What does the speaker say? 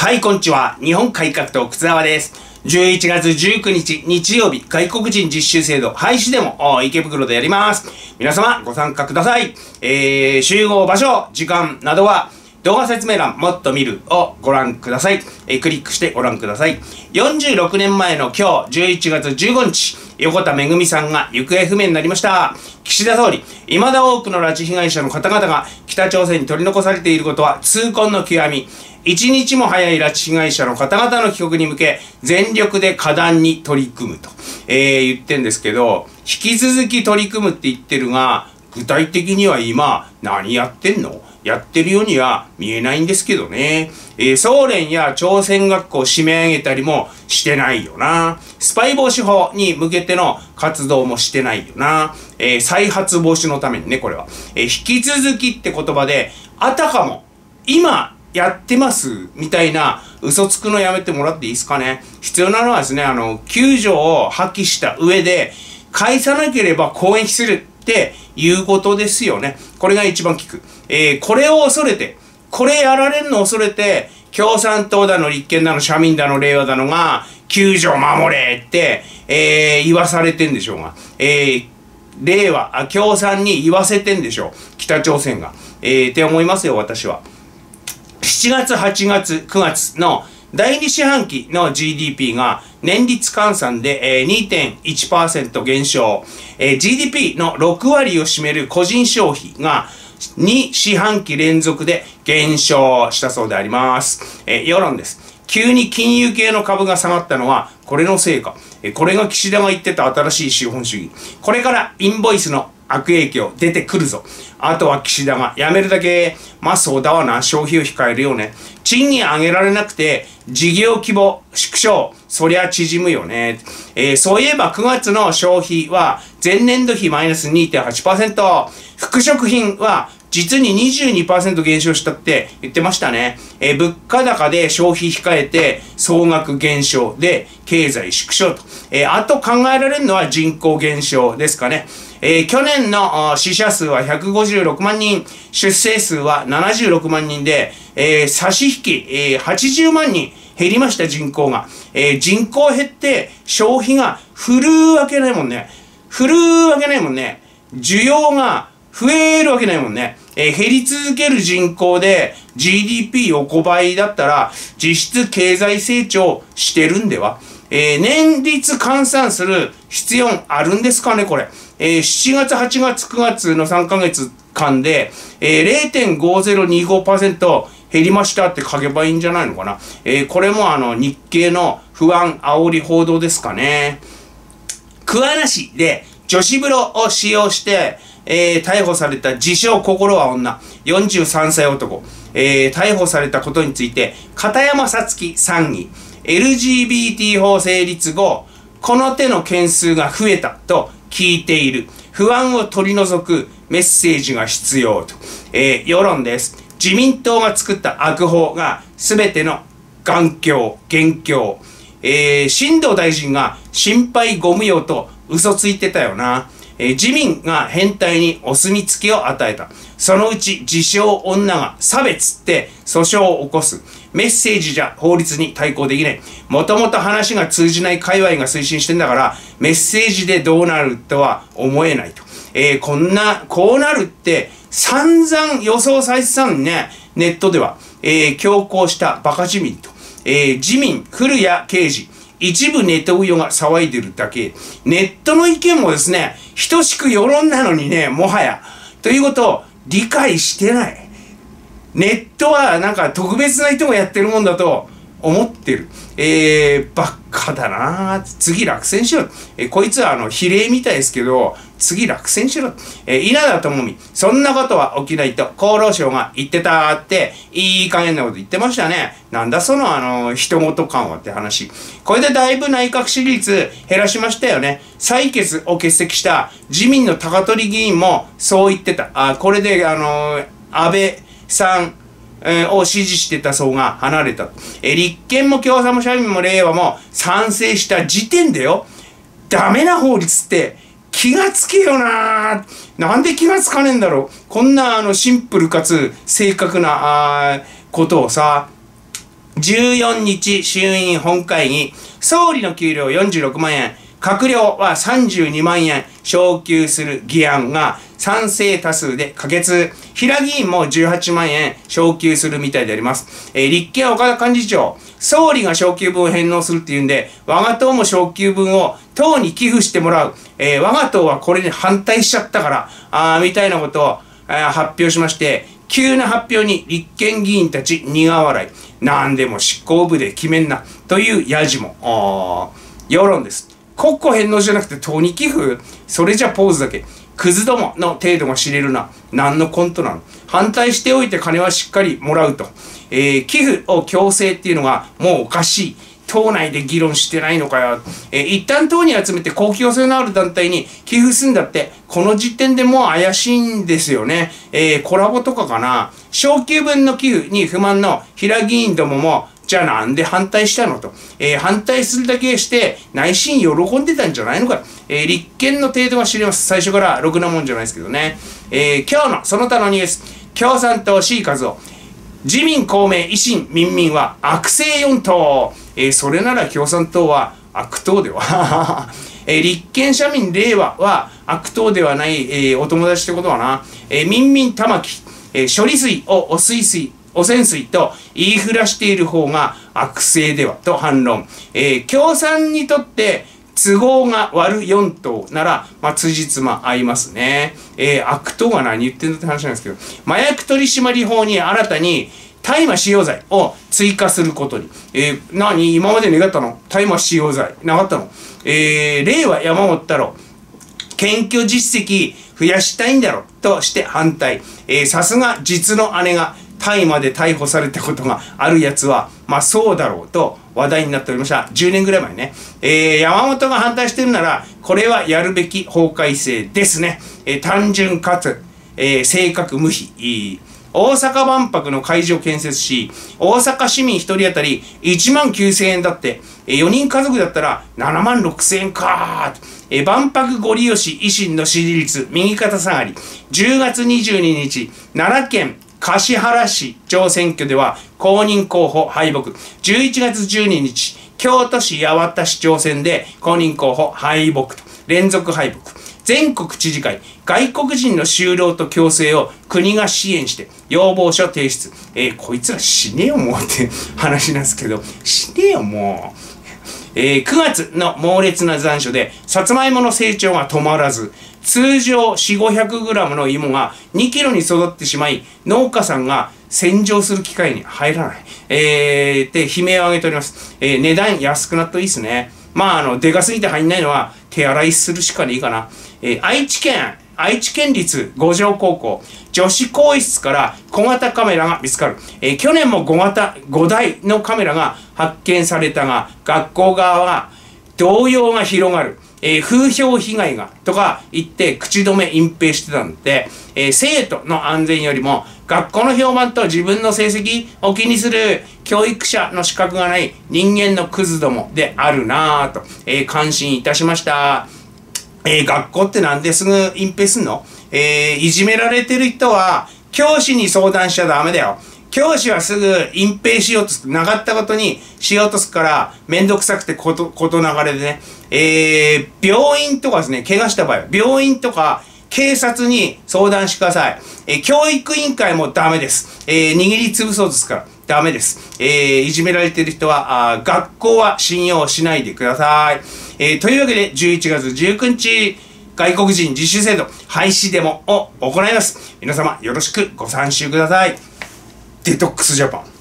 はい、こんにちは。日本改革党、靴沢です。11月19日、日曜日、外国人実習制度廃止でも、池袋でやります。皆様、ご参加ください。えー、集合場所、時間などは、動画説明欄もっと見るをご覧ください。えー、クリックしてご覧ください。46年前の今日11月15日、横田めぐみさんが行方不明になりました。岸田総理、未だ多くの拉致被害者の方々が北朝鮮に取り残されていることは痛恨の極み。一日も早い拉致被害者の方々の帰国に向け、全力で果断に取り組むと、えー、言ってんですけど、引き続き取り組むって言ってるが、具体的には今、何やってんの？やってるようには見えないんですけどね。えー、総連や朝鮮学校を締め上げたりもしてないよな。スパイ防止法に向けての活動もしてないよな。えー、再発防止のためにね、これは。えー、引き続きって言葉で、あたかも、今、やってますみたいな嘘つくのやめてもらっていいですかね。必要なのはですね、あの、救助を破棄した上で、返さなければ公演するっていうことですよね。これが一番効く。えー、これを恐れて、これやられるのを恐れて、共産党だの立憲だの社民だの令和だのが、救助を守れって、えー、言わされてんでしょうが、えー、令和、共産に言わせてんでしょう。北朝鮮が。えー、って思いますよ、私は。7月、8月、9月の第2四半期の GDP が年率換算で2.1%減少、GDP の6割を占める個人消費が2四半期連続で減少したそうであります。え世論です。急に金融系の株が下がったのは、これのせいか。これが岸田が言ってた新しい資本主義。これからインボイスの悪影響出てくるぞ。あとは岸田が辞めるだけ、まあそうだわな、消費を控えるよね。賃金上げられなくて、事業規模縮小、そりゃ縮むよね。えー、そういえば9月の消費は前年度比マイナス2.8%、服飾品は実に22%減少したって言ってましたね。えー、物価高で消費控えて総額減少で経済縮小と。えー、あと考えられるのは人口減少ですかね。えー、去年の死者数は156万人、出生数は76万人で、えー、差し引き、えー、80万人減りました人口が。えー、人口減って消費が振るわけないもんね。振るわけないもんね。需要が増えるわけないもんね。えー、減り続ける人口で GDP 横ばいだったら実質経済成長してるんではえー、年率換算する必要あるんですかね、これ。えー、7月、8月、9月の3ヶ月間で、えー、0.5025%減りましたって書けばいいんじゃないのかな。えー、これもあの、日経の不安煽り報道ですかね。桑名市で女子風呂を使用して、えー、逮捕された自称心は女、43歳男、えー、逮捕されたことについて、片山さつき参議、LGBT 法成立後、この手の件数が増えたと聞いている。不安を取り除くメッセージが必要と。えー、世論です。自民党が作った悪法が全ての眼鏡、元凶。えー、新藤大臣が心配ご無用と嘘ついてたよな。え、自民が変態にお墨付きを与えた。そのうち自称女が差別って訴訟を起こす。メッセージじゃ法律に対抗できない。もともと話が通じない界隈が推進してんだから、メッセージでどうなるとは思えないと。えー、こんな、こうなるって散々予想再三ね、ネットでは、えー、強行したバカ自民と、えー、自民、古谷刑事、一部ネットウヨが騒いでるだけ。ネットの意見もですね、等しく世論なのにね、もはや。ということを理解してない。ネットはなんか特別な人がやってるもんだと思ってる。えー、ばっかだな次落選しろ。えー、こいつはあの、比例みたいですけど、次落選しろ。えー、稲田朋美、そんなことは起きないと厚労省が言ってたって、いい加減なこと言ってましたね。なんだそのあの、人事緩和って話。これでだいぶ内閣支持率減らしましたよね。採決を欠席した自民の高取議員もそう言ってた。あ、これであの、安倍、さん、えー、を支持してた層が離れた。えー、立憲も共産も社民も令和も賛成した時点でよ、ダメな法律って気がつけよな。なんで気がつかねえんだろう。こんなあのシンプルかつ正確なことをさ、14日衆院本会議、総理の給料46万円、閣僚は32万円昇給する議案が賛成多数で可決。平議員も18万円昇給するみたいであります。えー、立憲岡田幹事長、総理が昇給分を返納するっていうんで、我が党も昇給分を党に寄付してもらう。えー、我が党はこれに反対しちゃったから、あみたいなことを、えー、発表しまして、急な発表に立憲議員たち苦笑い。何でも執行部で決めんな。というやじも、世論です。国庫返納じゃなくて党に寄付それじゃポーズだけ。クズどもの程度が知れるな。何のコントなの反対しておいて金はしっかりもらうと。えー、寄付を強制っていうのがもうおかしい。党内で議論してないのかよ。えー、一旦党に集めて公共性のある団体に寄付すんだって、この時点でもう怪しいんですよね。えー、コラボとかかな。昇給分の寄付に不満の平議員どもも、じゃあなんで反対したのと。えー、反対するだけして、内心喜んでたんじゃないのか。えー、立憲の程度は知ります。最初からろくなもんじゃないですけどね。えー、今日のその他のニュース。共産党 C 和夫。自民、公明、維新、民民は悪性4党。えー、それなら共産党は悪党では。えー、立憲社民令和は悪党ではない、えー、お友達ってことはな。えー、民民玉木、えー、処理水を汚水水、汚染水と言いふらしている方が悪性ではと反論。えー、共産にとって都合が悪4党なら、まあ、辻褄合いますね。えー、悪党が何言ってんのって話なんですけど、麻薬取締法に新たに大麻使用罪を追加することに。えー、何？今まで願ったの？大麻使用罪。なかったの？えー、令和山本太郎。検挙実績増やしたいんだろとして反対。えー、さすが実の姉が大麻で逮捕されたことがあるやつは、まあそうだろうと話題になっておりました。10年ぐらい前ね。えー、山本が反対してるなら、これはやるべき法改正ですね。えー、単純かつ、えー、正確無比。大阪万博の会場建設し、大阪市民1人当たり1万9000円だって、え4人家族だったら7万6000円かえ万博ご利用し維新の支持率右肩下がり。10月22日、奈良県橿原市長選挙では公認候補敗北。11月12日、京都市八幡市長選で公認候補敗北と。連続敗北。全国知事会、外国人の就労と共生を国が支援して要望書提出。えー、こいつら死ねよもうって話なんですけど、死ねよもう。えー、9月の猛烈な残暑で、さつまいもの成長が止まらず、通常4、500g の芋が2キロに育ってしまい、農家さんが洗浄する機械に入らない。えー、って悲鳴を上げております。えー、値段安くなっといいですね。まあ、あの、でかすぎて入んないのは手洗いするしかねえかな。えー、愛知県、愛知県立五条高校、女子更衣室から小型カメラが見つかる。えー、去年も5型、5台のカメラが発見されたが、学校側は動揺が広がる。えー、風評被害がとか言って口止め隠蔽してたんで、えー、生徒の安全よりも学校の評判と自分の成績を気にする教育者の資格がない人間のクズどもであるなぁと、えー、感心いたしました。えー、学校ってなんですぐ隠蔽すんの？えー、いじめられてる人は教師に相談しちゃダメだよ。教師はすぐ隠蔽しようとす。なかったことにしようとすから、めんどくさくてこと、こと流れでね。えー、病院とかですね、怪我した場合、病院とか、警察に相談してください。えー、教育委員会もダメです。えー、握りつぶそうですから。ダメです。えー、いじめられてる人は、あ学校は信用しないでください。えー、というわけで、11月19日、外国人実習制度廃止デモを行います。皆様、よろしくご参集ください。デトックスジャパン。